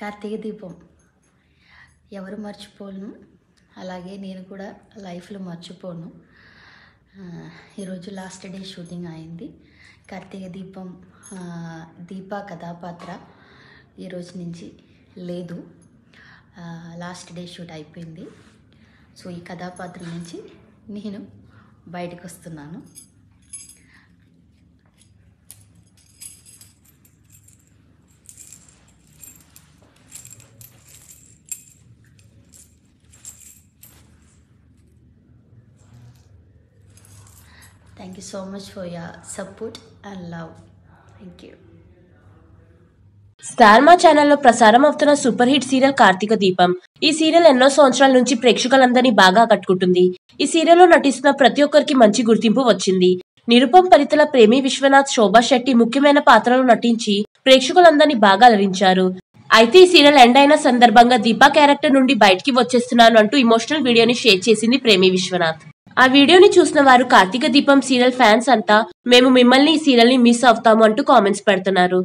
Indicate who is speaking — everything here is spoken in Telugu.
Speaker 1: కార్తీక దీపం ఎవరు మర్చిపోను అలాగే నేను కూడా లైఫ్లో మర్చిపోను. ఈరోజు లాస్ట్ డే షూటింగ్ అయింది. కార్తీక దీపం దీప కథాపాత్ర ఈరోజు నుంచి లేదు. లాస్ట్ డే షూట్ అయిపోయింది. సో ఈ కథాపాత్ర నుంచి నేను బయటకు వస్తున్నాను. Thank you so much for your support and love thank you
Speaker 2: star Maa ఛానల్లో ప్రసారం అవుతున్న సూపర్ హిట్ సీరియల్ కార్తీక దీపం ఈ సీరియల్ ఎన్నో సంవత్సరాల నుంచి ప్రేక్షకులందరినీ బాగా కట్టుకుంటుంది ఈ సీరియల్లో నటిస్తున్న ప్రతి ఒక్కరికి మంచి గుర్తింపు వచ్చింది. నిరుపం పరితల ప్రేమి విశ్వనాథ్ శోభా శెట్టి ముఖ్యమైన పాత్రలో నటించి ప్రేక్షకులందరినీ బాగా అలరించారు. అయితే ఈ సీరియల్ ఎండ్ అయిన సందర్భంగా దీపా క్యారెక్టర్ నుండి బయటికి వచ్చేస్తున్నాను అంటూ ఇమోషనల్ వీడియోని షేర్ చేసింది ప్రేమి విశ్వనాథ్. ఆ వీడియోని చూసిన వారు కార్తీక దీపం సీరియల్ ఫ్యాన్స్ అంతా మేము మిమ్మల్ని ఈ సీరియల్ని మిస్ అవుతాము అంటూ కామెంట్స్ పెడుతున్నారు.